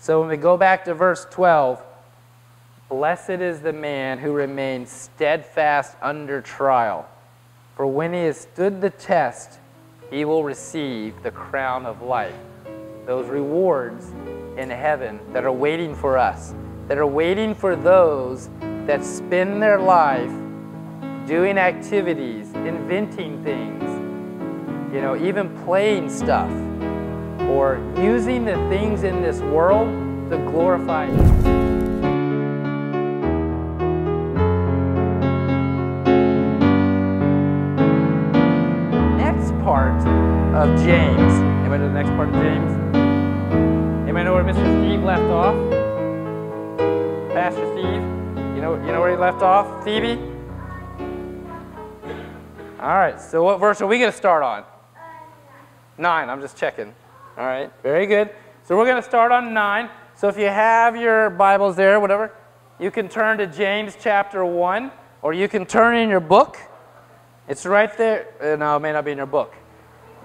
So when we go back to verse 12, blessed is the man who remains steadfast under trial. For when he has stood the test, he will receive the crown of life. Those rewards in heaven that are waiting for us, that are waiting for those that spend their life doing activities, inventing things, you know, even playing stuff, or using the things in this world to glorify Next part of James. Anybody know the next part of James? Anybody know where Mr. Steve left off? Pastor Steve? You know, you know where he left off? Phoebe? All right, so what verse are we going to start on? Nine, I'm just checking. All right, very good. So we're going to start on nine. So if you have your Bibles there, whatever, you can turn to James chapter 1, or you can turn in your book. It's right there. Uh, no, it may not be in your book.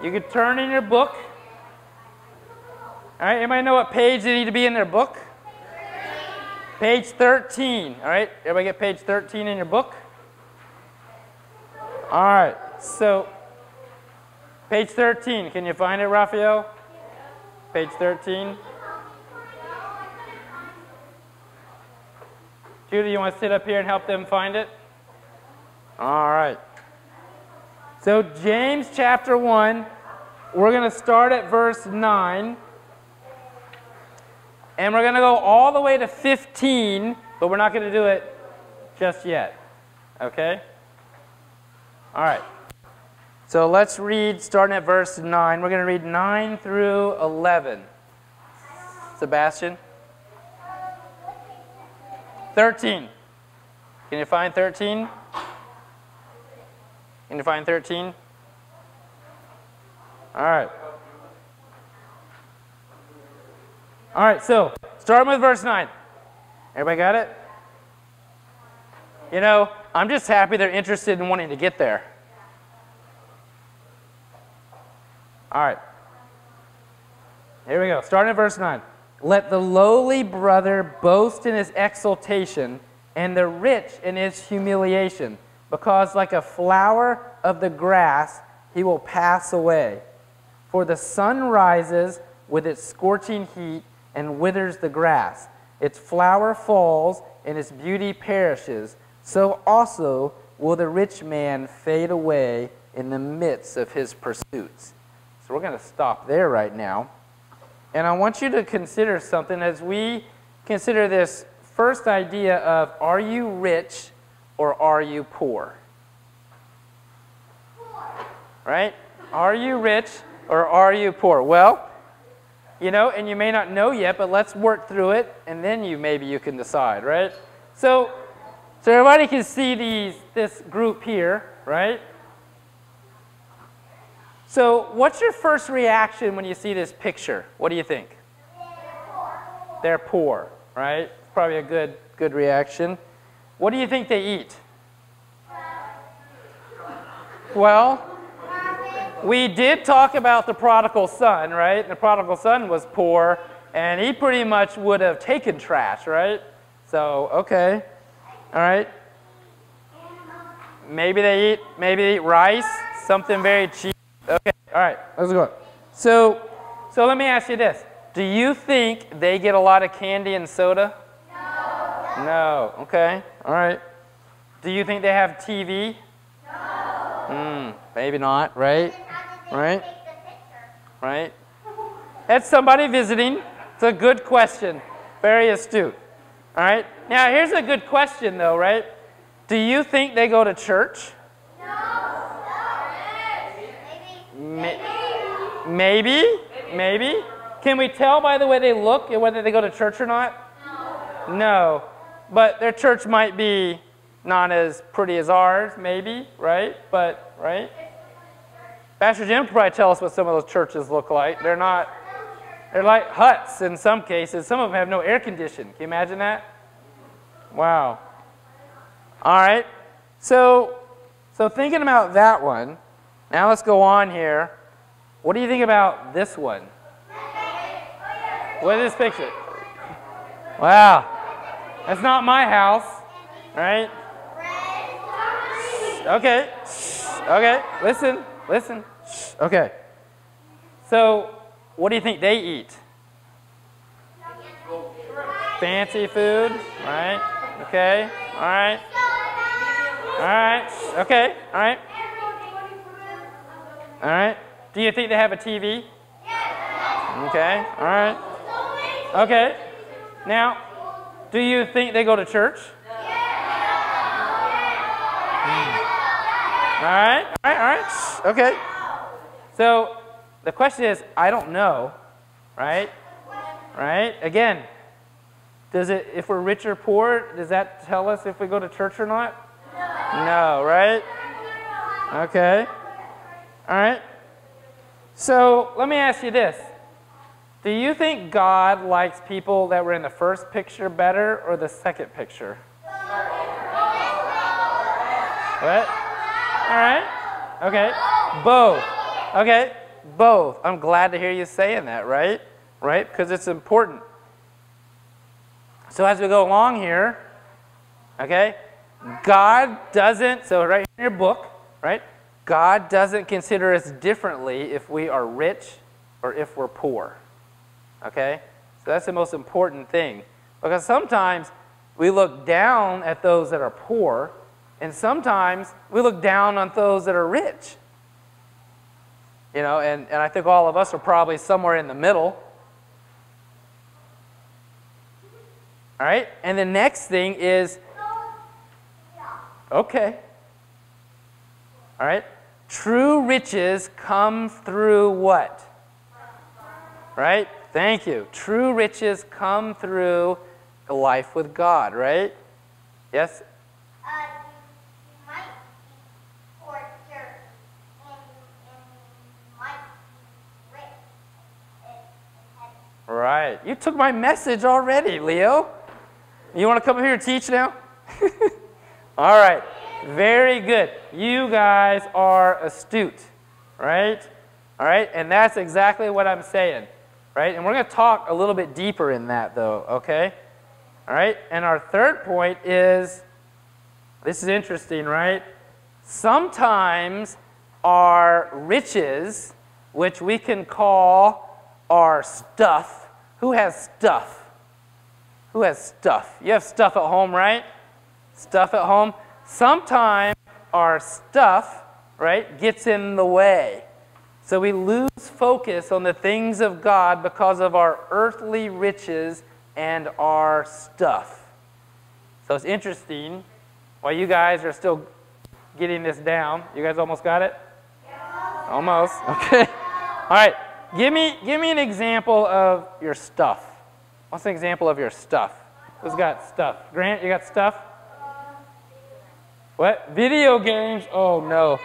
You can turn in your book. All right, anybody know what page they need to be in their book? Page 13. All right, everybody get page 13 in your book? All right, so page 13. Can you find it, Raphael? Page 13. Judy, you want to sit up here and help them find it? All right. So, James chapter 1, we're going to start at verse 9. And we're going to go all the way to 15, but we're not going to do it just yet. Okay? All right. So let's read starting at verse 9. We're going to read 9 through 11. Sebastian? 13. Can you find 13? Can you find 13? All right. All right, so starting with verse 9. Everybody got it? You know, I'm just happy they're interested in wanting to get there. All right. Here we go. Starting at verse 9. Let the lowly brother boast in his exaltation, and the rich in his humiliation, because like a flower of the grass he will pass away. For the sun rises with its scorching heat and withers the grass. Its flower falls, and its beauty perishes. So also will the rich man fade away in the midst of his pursuits. So we're going to stop there right now. And I want you to consider something as we consider this first idea of are you rich or are you poor? Right? Are you rich or are you poor? Well, you know, and you may not know yet, but let's work through it and then you maybe you can decide, right? So so everybody can see these this group here, right? So what's your first reaction when you see this picture? What do you think? They're poor. They're poor, right? Probably a good good reaction. What do you think they eat? Well, we did talk about the prodigal son, right? The prodigal son was poor, and he pretty much would have taken trash, right? So, okay. All right. Maybe they eat maybe they eat rice, something very cheap. Okay. All right. Let's go. So, so let me ask you this: Do you think they get a lot of candy and soda? No. No. Okay. All right. Do you think they have TV? No. Hmm. Maybe not. Right. Then how did they Right. take the picture? Right. That's somebody visiting. It's a good question. Very astute. All right. Now here's a good question though, right? Do you think they go to church? No. No. Maybe. Maybe. Can we tell by the way they look whether they go to church or not? No. No. But their church might be not as pretty as ours, maybe, right? But, right? Pastor Jim could probably tell us what some of those churches look like. They're not, they're like huts in some cases. Some of them have no air condition. Can you imagine that? Wow. All right. So, so thinking about that one, now let's go on here. What do you think about this one? What is this picture? Wow. That's not my house, right? Okay. Okay. Listen. Listen. Okay. So, what do you think they eat? Fancy food, right? Okay. All right. All right. Okay. All right. All right. Do you think they have a TV? Yes. Okay. All right. Okay. Now, do you think they go to church? All right. All right. All right. Okay. So the question is, I don't know, right? Right? Again, does it if we're rich or poor, does that tell us if we go to church or not? No, right? Okay. All right. So let me ask you this. Do you think God likes people that were in the first picture better or the second picture? What? All right. Okay. Both. Okay. Both. I'm glad to hear you saying that, right? Right? Because it's important. So as we go along here, okay, God doesn't, so right in your book, right? God doesn't consider us differently if we are rich or if we're poor. Okay? So that's the most important thing. Because sometimes we look down at those that are poor, and sometimes we look down on those that are rich. You know, and, and I think all of us are probably somewhere in the middle. All right? And the next thing is okay. All right? True riches come through what? Right? Thank you. True riches come through life with God, right? Yes? Right. You took my message already, Leo. You want to come up here and teach now? All right. Very good. You guys are astute, right? All right. And that's exactly what I'm saying, right? And we're going to talk a little bit deeper in that, though, okay? All right. And our third point is this is interesting, right? Sometimes our riches, which we can call our stuff, who has stuff? Who has stuff? You have stuff at home, right? Stuff at home. Sometimes our stuff, right, gets in the way. So we lose focus on the things of God because of our earthly riches and our stuff. So it's interesting while you guys are still getting this down. You guys almost got it? Almost. Okay. All right. Give me, give me an example of your stuff. What's an example of your stuff? Who's got stuff? Grant, you got stuff? What? Video games? Oh no.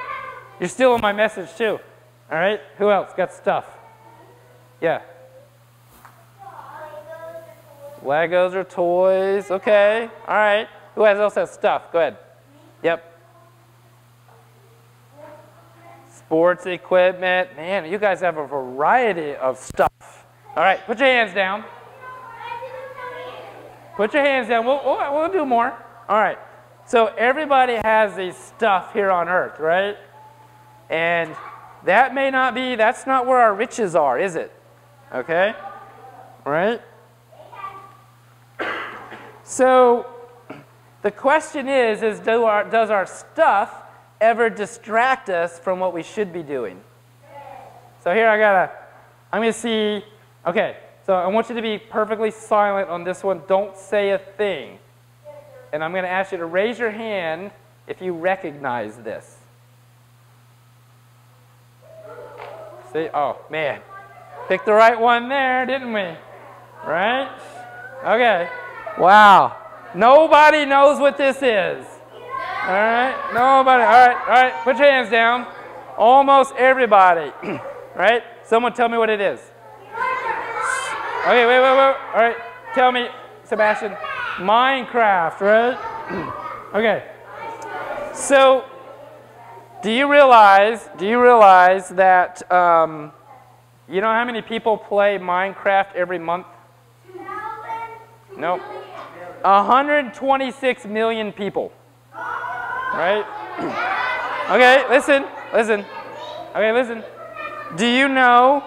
You're stealing my message too. All right. Who else got stuff? Yeah. Legos or toys. Okay. All right. Who else has stuff? Go ahead. Yep. Sports equipment. Man, you guys have a variety of stuff. All right. Put your hands down. Put your hands down. We'll, we'll, we'll do more. All right. So everybody has these stuff here on earth, right? And that may not be, that's not where our riches are, is it? Okay? Right? So the question is, is do our, does our stuff ever distract us from what we should be doing? So here I gotta, I'm gonna see, okay, so I want you to be perfectly silent on this one. Don't say a thing. And I'm going to ask you to raise your hand if you recognize this. See? Oh, man. Picked the right one there, didn't we? Right? Okay. Wow. Nobody knows what this is. All right? Nobody. All right. All right. Put your hands down. Almost everybody. right? Someone tell me what it is. Okay, wait, wait, wait. All right. Tell me, Sebastian. Minecraft, right? okay. So, do you realize? Do you realize that? Um, you know how many people play Minecraft every month? Nope. 126 million people. Right? Okay, listen, listen. Okay, listen. Do you know?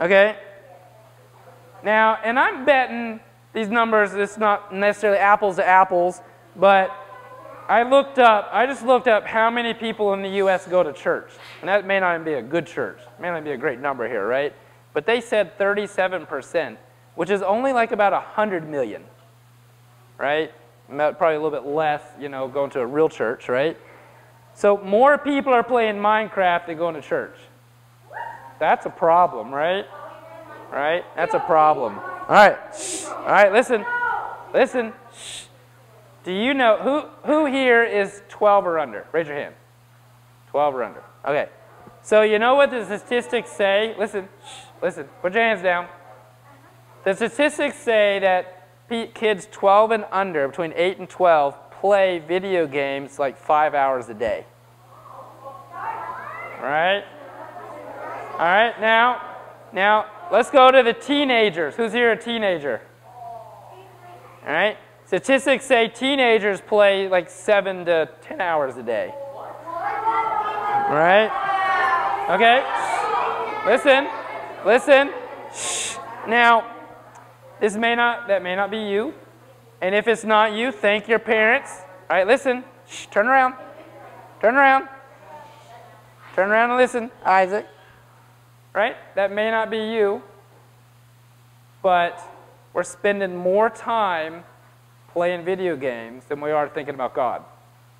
Okay. Now, and I'm betting these numbers, it's not necessarily apples to apples, but I looked up, I just looked up how many people in the U.S. go to church. And that may not even be a good church. It may not be a great number here, right? But they said 37%, which is only like about 100 million, right? Probably a little bit less, you know, going to a real church, right? So more people are playing Minecraft than going to church. That's a problem, right? Right? That's a problem. All right. All right, listen. Listen. Shh. Do you know who who here is 12 or under? Raise your hand. 12 or under. Okay. So you know what the statistics say? Listen. Shh. Listen. Put your hands down. The statistics say that kids 12 and under, between 8 and 12, play video games like five hours a day. Right? All right, now, now let's go to the teenagers. Who's here a teenager? All right. Statistics say teenagers play like seven to ten hours a day. All right. Okay. Listen. Listen. Shh. Now, this may not that may not be you. And if it's not you, thank your parents. All right, listen. Shh, turn around. Turn around. Turn around and listen, Isaac. Right? That may not be you, but we're spending more time playing video games than we are thinking about God.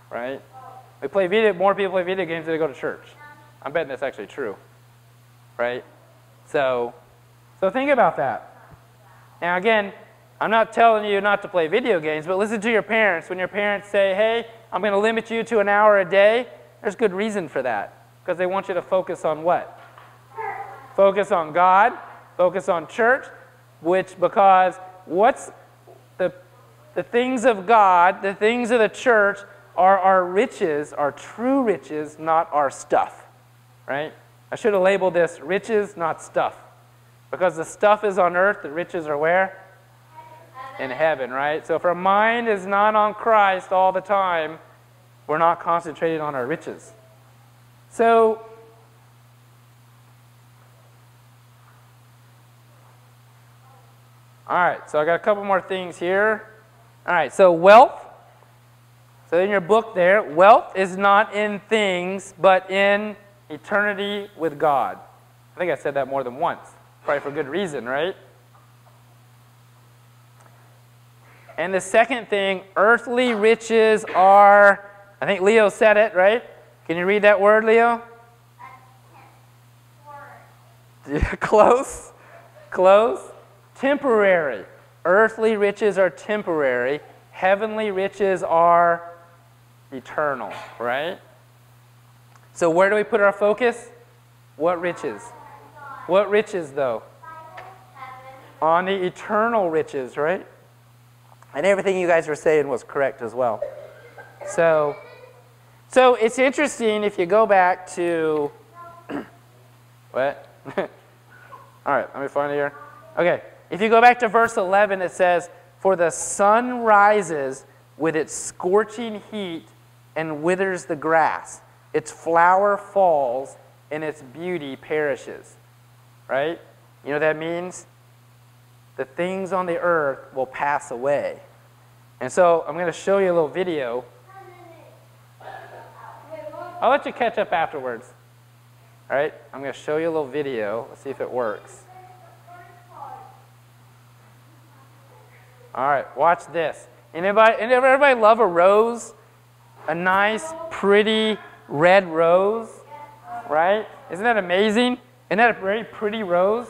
Right? We play video, more people play video games than they go to church. I'm betting that's actually true. Right? So, so think about that. Now again, I'm not telling you not to play video games, but listen to your parents. When your parents say, hey, I'm going to limit you to an hour a day, there's good reason for that. Because they want you to focus on what? Focus on God, focus on church, which because what's the, the things of God, the things of the church are our riches, our true riches, not our stuff. Right? I should have labeled this riches, not stuff. Because the stuff is on earth, the riches are where? in heaven, right? So if our mind is not on Christ all the time, we're not concentrated on our riches. So, all right, so I got a couple more things here. All right, so wealth. So in your book there, wealth is not in things, but in eternity with God. I think I said that more than once, probably for good reason, right? And the second thing, earthly riches are, I think Leo said it, right? Can you read that word, Leo? Close. Close. Temporary. Earthly riches are temporary. Heavenly riches are eternal, right? So where do we put our focus? What riches? What riches, though? On the eternal riches, right? And everything you guys were saying was correct as well. So, so it's interesting if you go back to, what? All right, let me find it here. Okay, if you go back to verse 11, it says, For the sun rises with its scorching heat and withers the grass. Its flower falls and its beauty perishes. Right? You know what that means? The things on the earth will pass away. And so I'm going to show you a little video. I'll let you catch up afterwards. All right, I'm going to show you a little video. Let's see if it works. All right, watch this. Anybody, everybody love a rose? A nice, pretty red rose, right? Isn't that amazing? Isn't that a very pretty rose?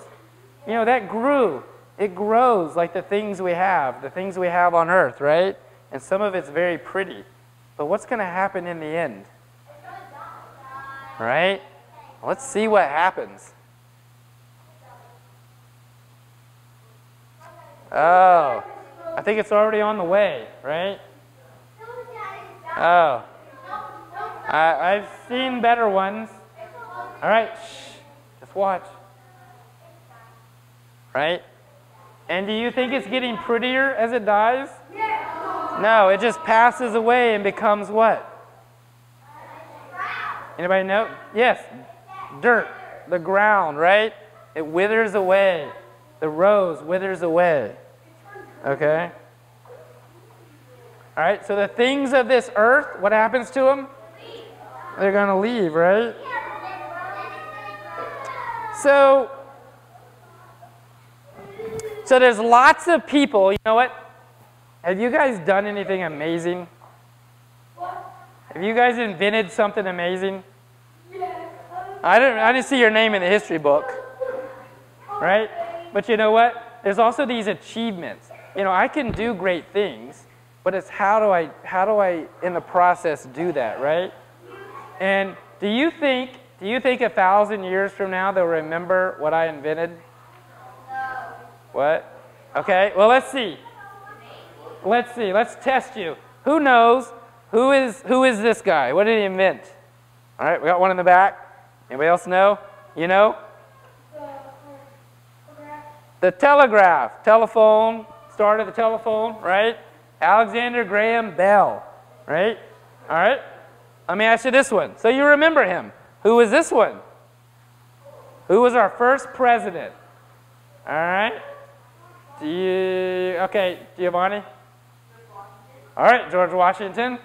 You know, that grew it grows like the things we have, the things we have on earth, right? And some of it's very pretty. But what's going to happen in the end? Right? Let's see what happens. Oh, I think it's already on the way, right? Oh, I, I've seen better ones. All right, shh, just watch. Right? And do you think it's getting prettier as it dies? No, it just passes away and becomes what? Anybody know? Yes, dirt, the ground, right? It withers away. The rose withers away. Okay? All right, so the things of this earth, what happens to them? They're going to leave, right? So, so there's lots of people, you know what? Have you guys done anything amazing? Have you guys invented something amazing? I didn't, I didn't see your name in the history book, right? But you know what? There's also these achievements. You know, I can do great things, but it's how do I, how do I, in the process, do that, right? And do you think, do you think a thousand years from now they'll remember what I invented? What? Okay, well, let's see. Let's see. Let's test you. Who knows? Who is, who is this guy? What did he invent? All right, we got one in the back. Anybody else know? You know? The telegraph, telephone, started the telephone, right? Alexander Graham Bell, right? All right? Let me ask you this one. So you remember him. Who was this one? Who was our first president? All right? Do you, okay, Giovanni? All right, George Washington.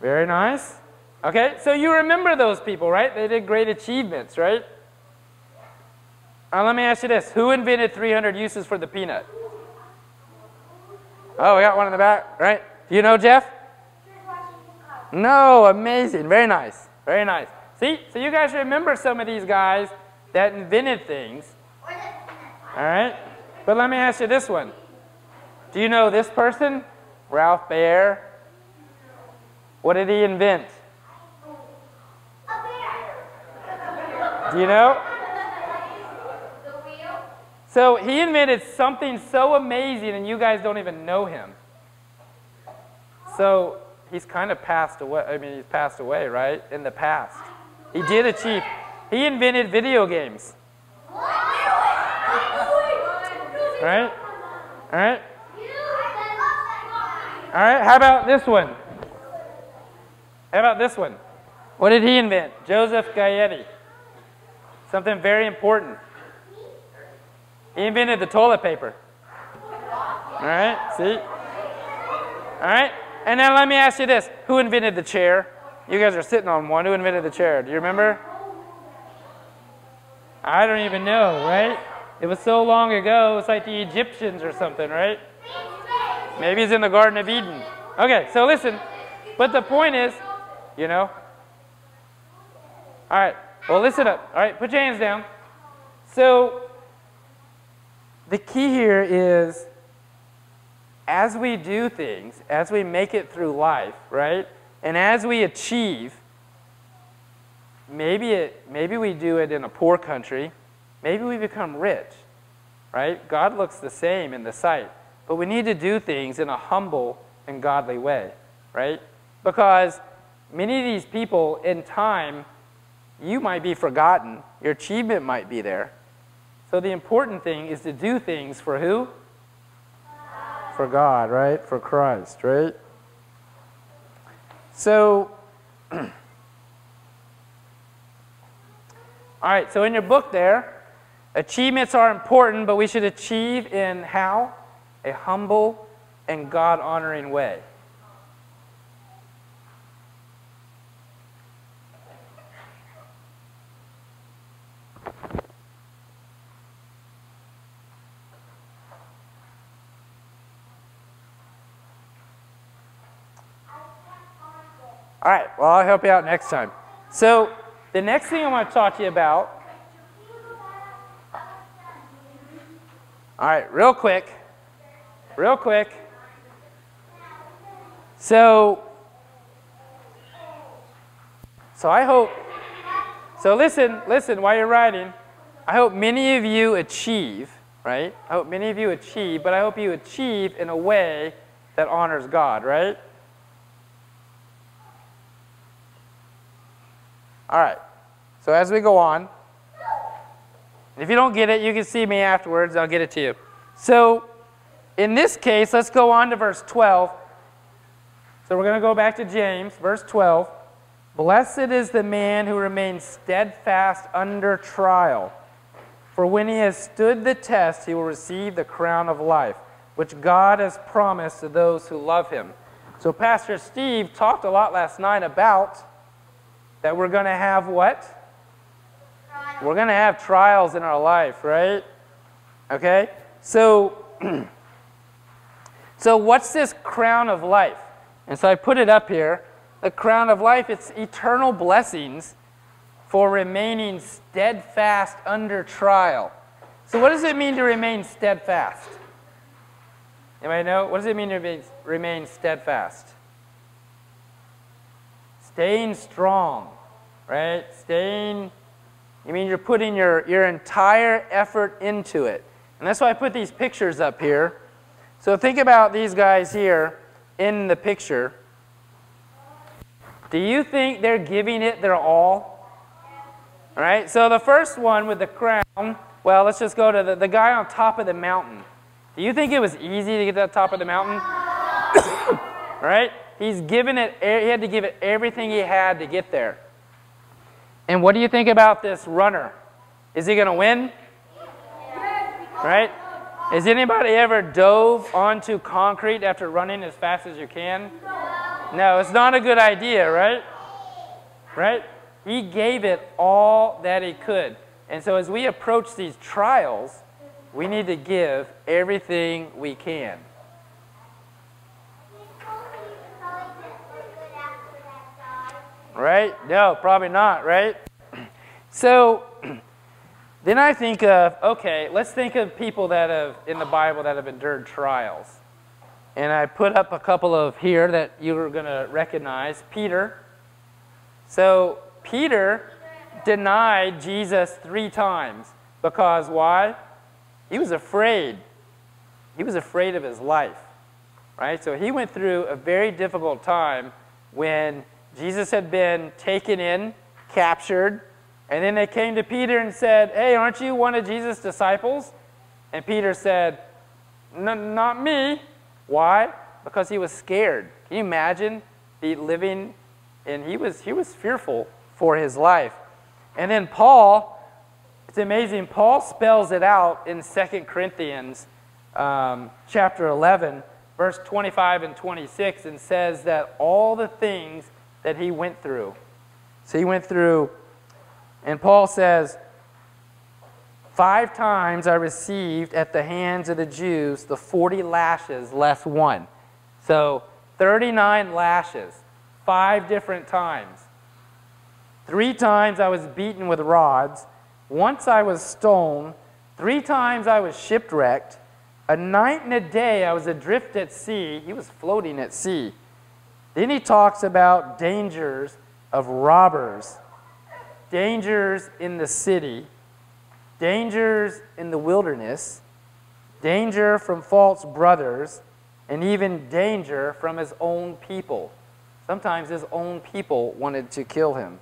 Very nice. Okay, so you remember those people, right? They did great achievements, right? Now let me ask you this. Who invented 300 uses for the peanut? Oh, we got one in the back, right? Do you know Jeff? No, amazing. Very nice. Very nice. See, so you guys remember some of these guys that invented things. All right? But let me ask you this one. Do you know this person? Ralph Baer. What did he invent? Do you know? So he invented something so amazing and you guys don't even know him. So he's kind of passed away. I mean, he's passed away, right? In the past. He did achieve. He invented video games. Right? All right? All right, how about this one? How about this one? What did he invent? Joseph Gayetty. Something very important. He invented the toilet paper. All right, see? All right, and now let me ask you this. Who invented the chair? You guys are sitting on one. Who invented the chair? Do you remember? I don't even know, right? It was so long ago, it's like the Egyptians or something, right? Maybe it's in the Garden of Eden. Okay, so listen. But the point is, you know. All right, well, listen up. All right, put your hands down. So, the key here is as we do things, as we make it through life, right? And as we achieve, maybe, it, maybe we do it in a poor country, maybe we become rich, right? God looks the same in the sight, but we need to do things in a humble and godly way, right? Because many of these people in time, you might be forgotten, your achievement might be there. So the important thing is to do things for who? For God, right? For Christ, right? So, all right, so in your book there, achievements are important, but we should achieve in how? A humble and God honoring way. Well, I'll help you out next time. So, the next thing I want to talk to you about, all right, real quick, real quick. So, so I hope, so listen, listen, while you're writing, I hope many of you achieve, right? I hope many of you achieve, but I hope you achieve in a way that honors God, right? All right. So as we go on, if you don't get it, you can see me afterwards. I'll get it to you. So in this case, let's go on to verse 12. So we're going to go back to James, verse 12. Blessed is the man who remains steadfast under trial. For when he has stood the test, he will receive the crown of life, which God has promised to those who love him. So Pastor Steve talked a lot last night about that we're going to have what? We're going to have trials in our life, right? Okay? So, so what's this crown of life? And so I put it up here. The crown of life, it's eternal blessings for remaining steadfast under trial. So what does it mean to remain steadfast? Anybody know? What does it mean to remain steadfast? Staying strong, right? Staying, you mean you're putting your, your entire effort into it. And that's why I put these pictures up here. So think about these guys here in the picture. Do you think they're giving it their all? All right, so the first one with the crown, well, let's just go to the, the guy on top of the mountain. Do you think it was easy to get to the top of the mountain? right? He's given it, he had to give it everything he had to get there. And what do you think about this runner? Is he going to win? Right? Has anybody ever dove onto concrete after running as fast as you can? No, it's not a good idea, right? Right? He gave it all that he could. And so as we approach these trials, we need to give everything we can. Right? No, probably not, right? So then I think of, okay, let's think of people that have, in the Bible, that have endured trials. And I put up a couple of here that you're going to recognize. Peter. So Peter denied Jesus three times because why? He was afraid. He was afraid of his life. Right? So he went through a very difficult time when Jesus had been taken in, captured, and then they came to Peter and said, Hey, aren't you one of Jesus' disciples? And Peter said, Not me. Why? Because he was scared. Can you imagine the living? And he was, he was fearful for his life. And then Paul, it's amazing, Paul spells it out in 2 Corinthians um, chapter 11, verse 25 and 26, and says that all the things that he went through. So he went through and Paul says, Five times I received at the hands of the Jews the 40 lashes less one. So 39 lashes, five different times. Three times I was beaten with rods. Once I was stoned. Three times I was shipwrecked. A night and a day I was adrift at sea. He was floating at sea. Then he talks about dangers of robbers dangers in the city, dangers in the wilderness, danger from false brothers, and even danger from his own people. Sometimes his own people wanted to kill him.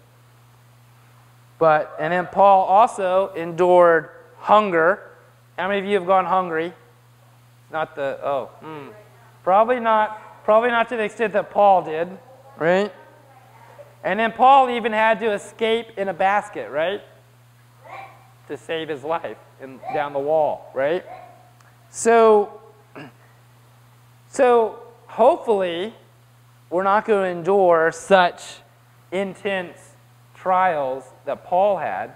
But, and then Paul also endured hunger. How many of you have gone hungry? Not the, oh, hmm. Probably not, probably not to the extent that Paul did, right? And then Paul even had to escape in a basket, right? To save his life in, down the wall, right? So, so hopefully, we're not going to endure such intense trials that Paul had,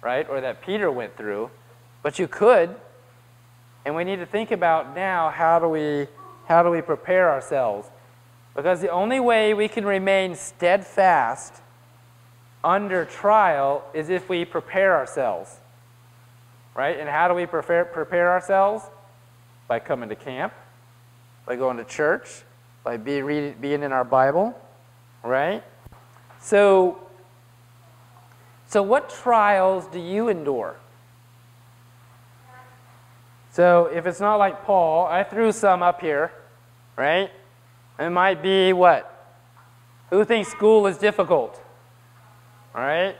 right? Or that Peter went through. But you could. And we need to think about now how do we, how do we prepare ourselves? Because the only way we can remain steadfast under trial is if we prepare ourselves. Right? And how do we prepare, prepare ourselves? By coming to camp, by going to church, by be, read, being in our Bible. Right? So, so what trials do you endure? So if it's not like Paul, I threw some up here, right? It might be what? Who thinks school is difficult? All right?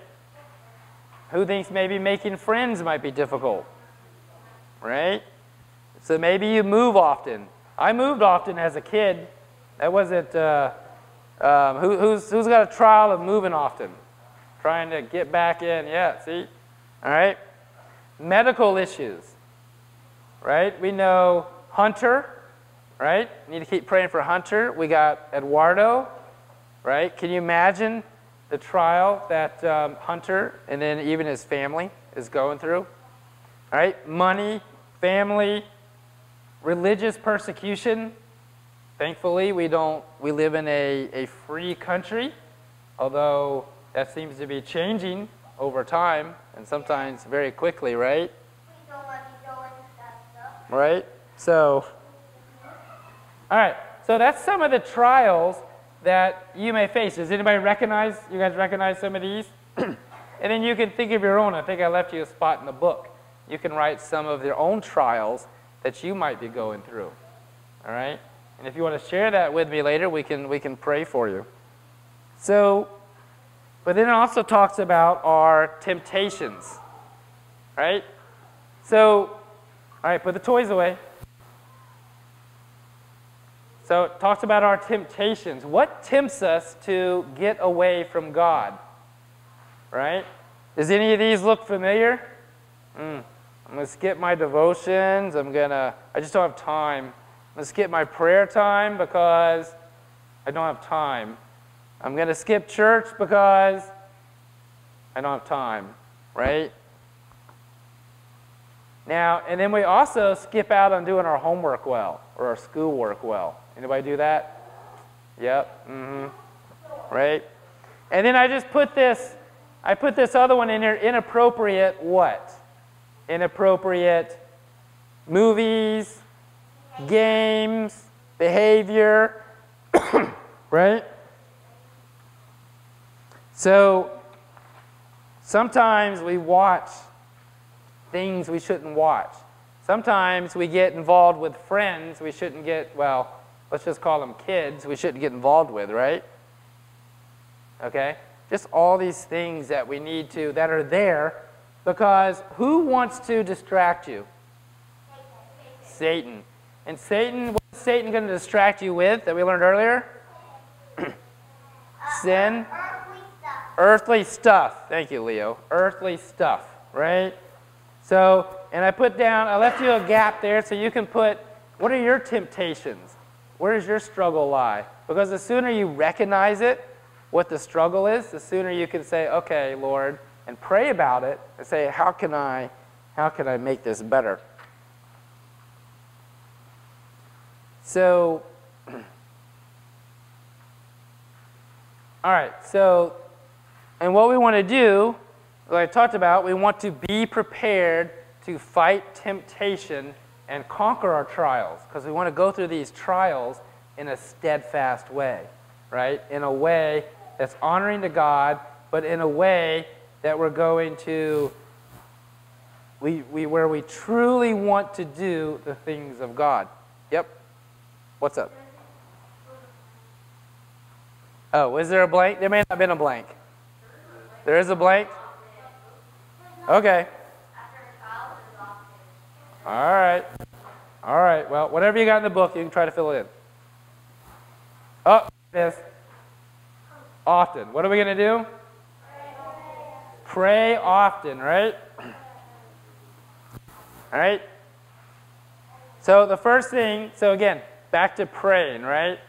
Who thinks maybe making friends might be difficult? Right? So maybe you move often. I moved often as a kid. That wasn't, uh, um, who, who's, who's got a trial of moving often? Trying to get back in. Yeah, see? All right. Medical issues, right? We know Hunter, right? Need to keep praying for Hunter. We got Eduardo, right? Can you imagine the trial that um, Hunter and then even his family is going through? All right, money, family, religious persecution. Thankfully, we don't. We live in a, a free country, although that seems to be changing over time and sometimes very quickly, right? We don't want to go into that stuff. Right. So, all right. So that's some of the trials that you may face. Does anybody recognize? You guys recognize some of these? and then you can think of your own. I think I left you a spot in the book. You can write some of your own trials that you might be going through. All right? And if you want to share that with me later, we can, we can pray for you. So, but then it also talks about our temptations. Right? So, all right, put the toys away. So it talks about our temptations. What tempts us to get away from God? Right? Does any of these look familiar? Mm. I'm going to skip my devotions. I'm going to, I just don't have time. I'm going to skip my prayer time because I don't have time. I'm going to skip church because I don't have time, right? Now, and then we also skip out on doing our homework well or our schoolwork well. Anybody do that? Yep. Mm-hmm. Right? And then I just put this, I put this other one in here, inappropriate what? Inappropriate movies, games, behavior, right? So sometimes we watch things we shouldn't watch. Sometimes we get involved with friends we shouldn't get, well, let's just call them kids we shouldn't get involved with, right? Okay? Just all these things that we need to, that are there, because who wants to distract you? Satan. And Satan, what is Satan going to distract you with that we learned earlier? Sin. Earthly stuff. Earthly stuff. Thank you, Leo. Earthly stuff, right? So, and I put down, I left you a gap there so you can put, what are your temptations? Where does your struggle lie? Because the sooner you recognize it, what the struggle is, the sooner you can say, okay, Lord, and pray about it and say, how can I, how can I make this better? So, all right, so, and what we want to do, like I talked about, we want to be prepared to fight temptation and conquer our trials because we want to go through these trials in a steadfast way, right? In a way that's honoring to God, but in a way that we're going to, we, we, where we truly want to do the things of God. Yep. What's up? Oh, is there a blank? There may not have been a blank. There is a blank? Okay. All right. All right. Well, whatever you got in the book, you can try to fill it in. Oh, this. Often. What are we going to do? Pray often, right? All right? So the first thing, so again, back to praying, right?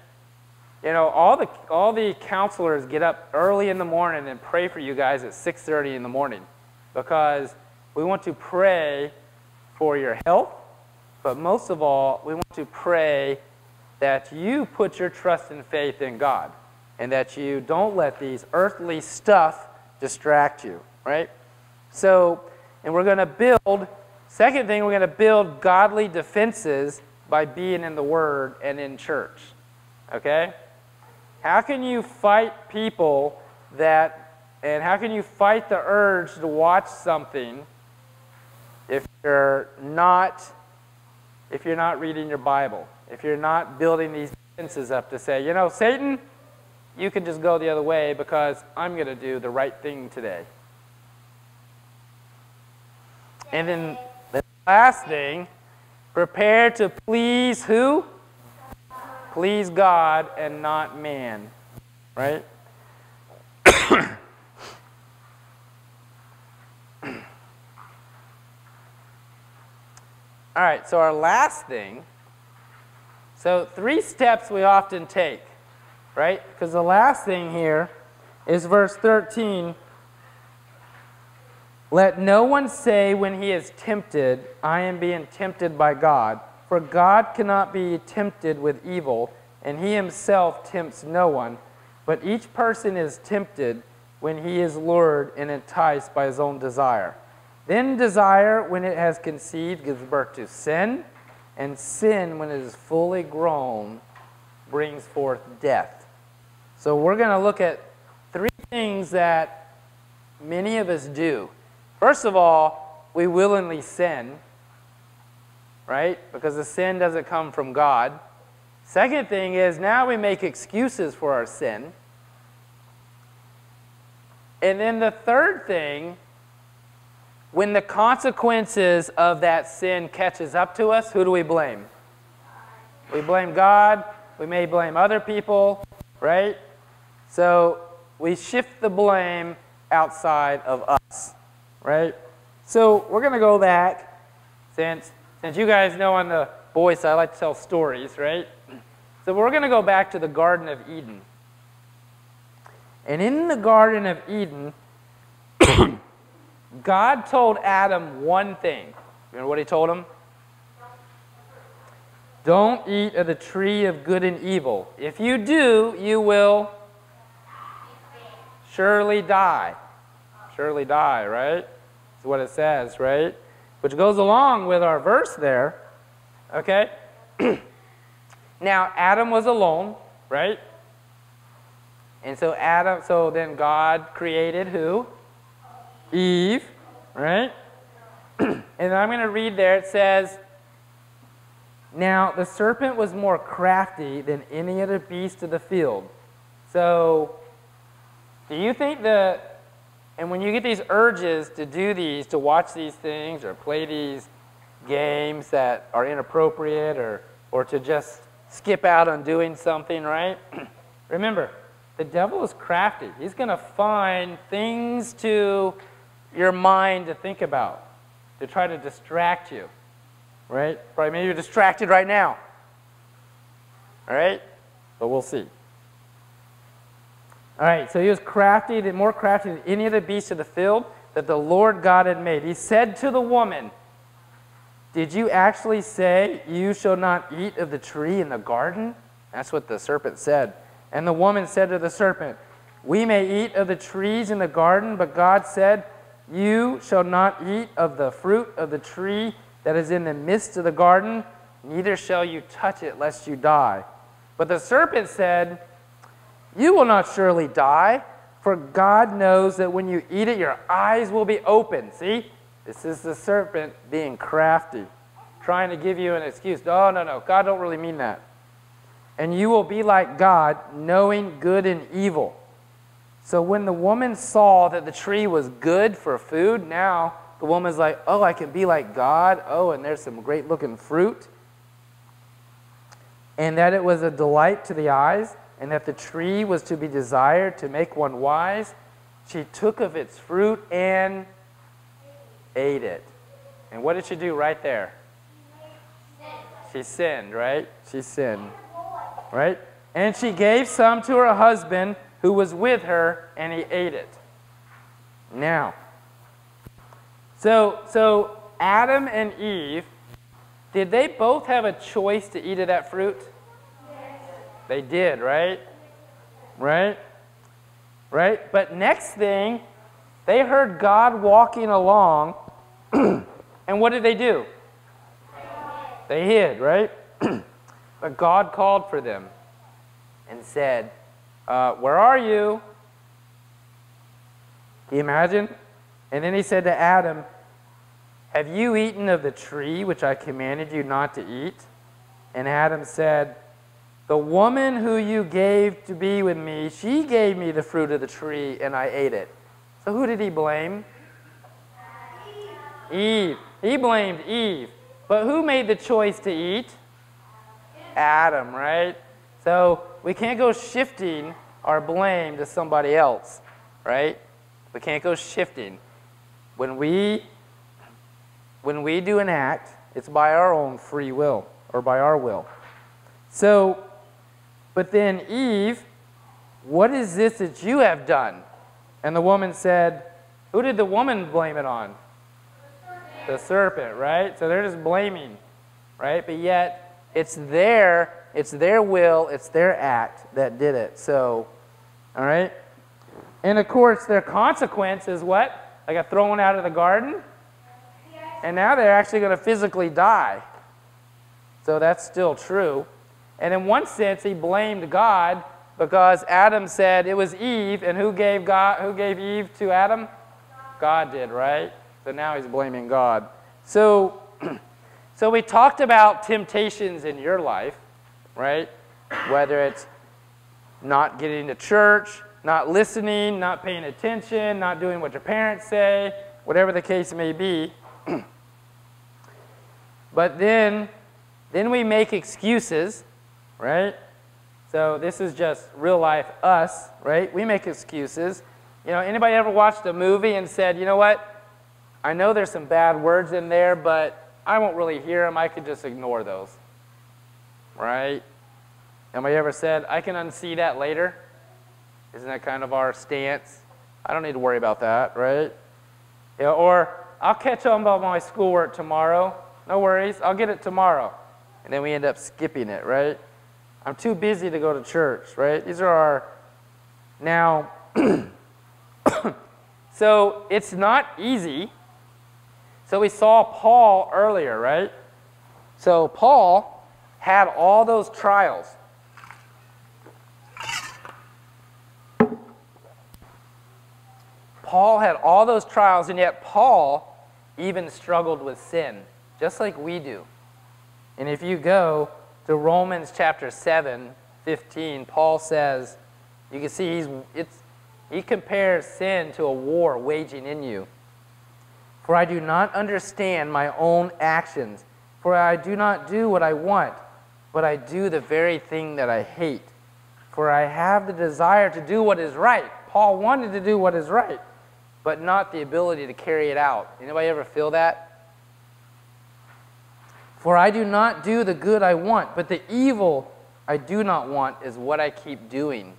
You know, all the all the counselors get up early in the morning and pray for you guys at 6:30 in the morning because we want to pray for your help. but most of all, we want to pray that you put your trust and faith in God and that you don't let these earthly stuff distract you, right? So, and we're going to build, second thing, we're going to build godly defenses by being in the Word and in church, okay? How can you fight people that, and how can you fight the urge to watch something if you're not, if you're not reading your Bible, if you're not building these defenses up to say, you know, Satan, you can just go the other way because I'm going to do the right thing today. And then the last thing Prepare to please who? Please God and not man. Right? All right, so our last thing. So, three steps we often take, right? Because the last thing here is verse 13. Let no one say when he is tempted, I am being tempted by God. For God cannot be tempted with evil, and he himself tempts no one. But each person is tempted when he is lured and enticed by his own desire. Then desire, when it has conceived, gives birth to sin, and sin, when it is fully grown, brings forth death. So we're going to look at three things that many of us do. First of all, we willingly sin, right? Because the sin doesn't come from God. Second thing is now we make excuses for our sin. And then the third thing when the consequences of that sin catches up to us, who do we blame? We blame God. We may blame other people, right? So we shift the blame outside of us, right? So we're going to go back, since, since you guys know on the boys' side, I like to tell stories, right? So we're going to go back to the Garden of Eden. And in the Garden of Eden, God told Adam one thing. Remember what he told him? Don't eat of the tree of good and evil. If you do, you will surely die. Surely die, right? That's what it says, right? Which goes along with our verse there. Okay? now, Adam was alone, right? And so Adam, so then God created who? Eve, right? and I'm going to read there. It says, Now the serpent was more crafty than any other beast of the field. So, do you think that, and when you get these urges to do these, to watch these things or play these games that are inappropriate or, or to just skip out on doing something, right? Remember, the devil is crafty. He's going to find things to your mind to think about, to try to distract you. Right? Probably maybe you're distracted right now. All right? But we'll see. All right, so he was crafty, more crafty than any of the beasts of the field that the Lord God had made. He said to the woman, Did you actually say, You shall not eat of the tree in the garden? That's what the serpent said. And the woman said to the serpent, We may eat of the trees in the garden, but God said, you shall not eat of the fruit of the tree that is in the midst of the garden, neither shall you touch it, lest you die. But the serpent said, You will not surely die, for God knows that when you eat it, your eyes will be open. See? This is the serpent being crafty, trying to give you an excuse. Oh, no, no. God don't really mean that. And you will be like God, knowing good and evil. So when the woman saw that the tree was good for food, now the woman's like, oh, I can be like God. Oh, and there's some great looking fruit. And that it was a delight to the eyes, and that the tree was to be desired to make one wise. She took of its fruit and ate it. And what did she do right there? She sinned, right? She sinned. Right? And she gave some to her husband who was with her, and he ate it. Now, so, so Adam and Eve, did they both have a choice to eat of that fruit? Yes. They did, right? Right? Right? But next thing, they heard God walking along, and what did they do? They hid, right? but God called for them and said, uh, Where are you? Can you imagine? And then he said to Adam, Have you eaten of the tree which I commanded you not to eat? And Adam said, The woman who you gave to be with me, she gave me the fruit of the tree, and I ate it. So who did he blame? Eve. He blamed Eve. But who made the choice to eat? Adam, right? So we can't go shifting our blame to somebody else, right? We can't go shifting. When we when we do an act, it's by our own free will or by our will. So, but then Eve, what is this that you have done? And the woman said, Who did the woman blame it on? The serpent, right? So they're just blaming, right? But yet it's their it's their will, it's their act that did it. So, all right? And of course, their consequence is what? I got thrown out of the garden. And now they're actually going to physically die. So that's still true. And in one sense, he blamed God because Adam said it was Eve, and who gave God who gave Eve to Adam? God did, right? So now he's blaming God. So so we talked about temptations in your life, right? Whether it's not getting to church, not listening, not paying attention, not doing what your parents say, whatever the case may be. but then, then we make excuses, right? So this is just real life us, right? We make excuses. You know, anybody ever watched a movie and said, you know what? I know there's some bad words in there, but I won't really hear them. I could just ignore those, right? Anybody ever said, I can unsee that later? Isn't that kind of our stance? I don't need to worry about that, right? Yeah, or I'll catch up on my schoolwork tomorrow. No worries, I'll get it tomorrow. And then we end up skipping it, right? I'm too busy to go to church, right? These are our now. so it's not easy. So we saw Paul earlier, right? So Paul had all those trials. Paul had all those trials, and yet Paul even struggled with sin, just like we do. And if you go to Romans chapter 7, 15, Paul says, you can see he's, it's, he compares sin to a war waging in you. For I do not understand my own actions, for I do not do what I want, but I do the very thing that I hate. For I have the desire to do what is right. Paul wanted to do what is right but not the ability to carry it out. Anybody ever feel that? For I do not do the good I want, but the evil I do not want is what I keep doing.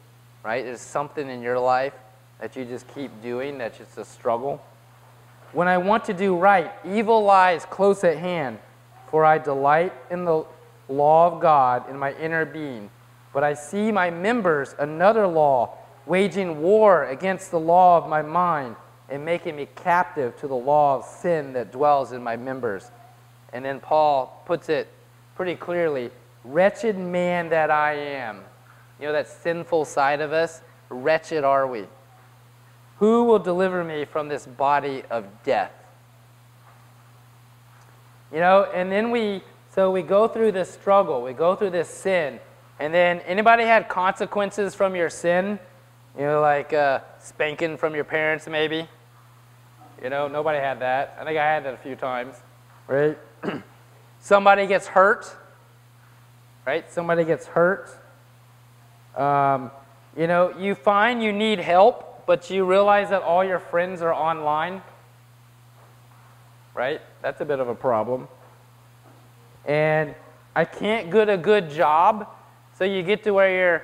Right? There's something in your life that you just keep doing that's just a struggle. When I want to do right, evil lies close at hand, for I delight in the law of God in my inner being. But I see my members another law, waging war against the law of my mind and making me captive to the law of sin that dwells in my members. And then Paul puts it pretty clearly Wretched man that I am. You know, that sinful side of us? Wretched are we. Who will deliver me from this body of death? You know, and then we, so we go through this struggle, we go through this sin, and then anybody had consequences from your sin? You know, like uh, spanking from your parents, maybe. You know, nobody had that. I think I had that a few times, right? Somebody gets hurt, right? Somebody gets hurt. Um, you know, you find you need help, but you realize that all your friends are online, right? That's a bit of a problem. And I can't get a good job, so you get to where you're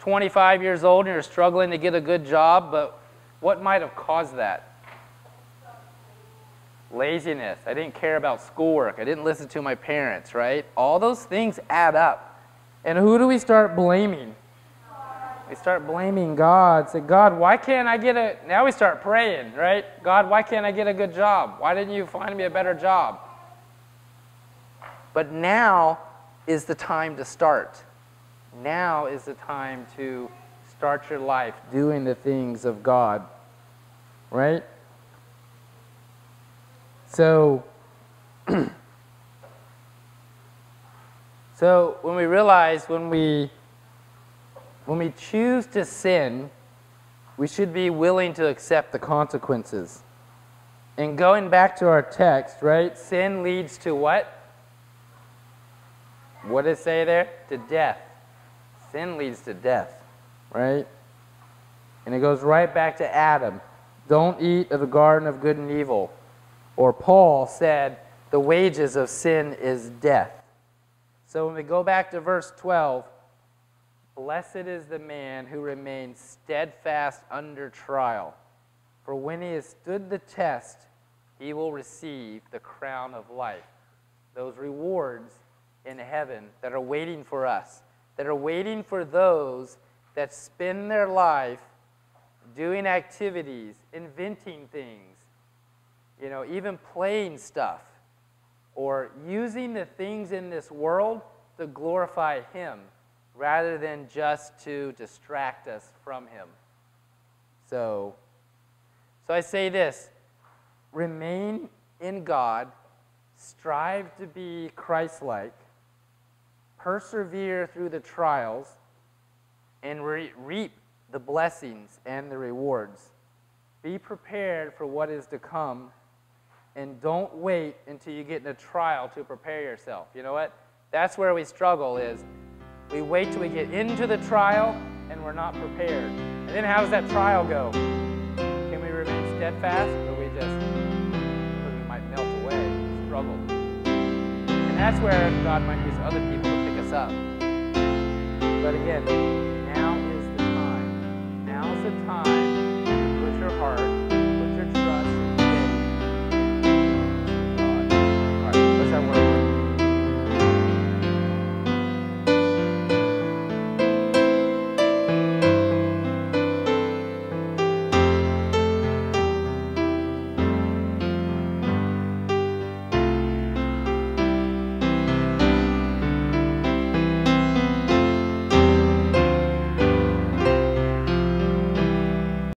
25 years old and you're struggling to get a good job, but what might have caused that? Laziness. I didn't care about schoolwork. I didn't listen to my parents, right? All those things add up. And who do we start blaming? We start blaming God. Say, God, why can't I get a. Now we start praying, right? God, why can't I get a good job? Why didn't you find me a better job? But now is the time to start. Now is the time to start your life doing the things of God, right? So, so when we realize when we when we choose to sin, we should be willing to accept the consequences. And going back to our text, right? Sin leads to what? What does it say there? To death. Sin leads to death, right? And it goes right back to Adam. Don't eat of the garden of good and evil. Or Paul said, the wages of sin is death. So when we go back to verse 12, blessed is the man who remains steadfast under trial. For when he has stood the test, he will receive the crown of life. Those rewards in heaven that are waiting for us, that are waiting for those that spend their life doing activities, inventing things, you know, even playing stuff, or using the things in this world to glorify Him rather than just to distract us from Him. So, so I say this remain in God, strive to be Christ like, persevere through the trials, and re- reap the blessings and the rewards. Be prepared for what is to come, and don't wait until you get in a trial to prepare yourself. You know what? That's where we struggle is we wait till we get into the trial and we're not prepared. And then how does that trial go? Can we remain steadfast or we just we might melt away, struggle? And that's where God might use other people up. But again, now is the time. Now's the time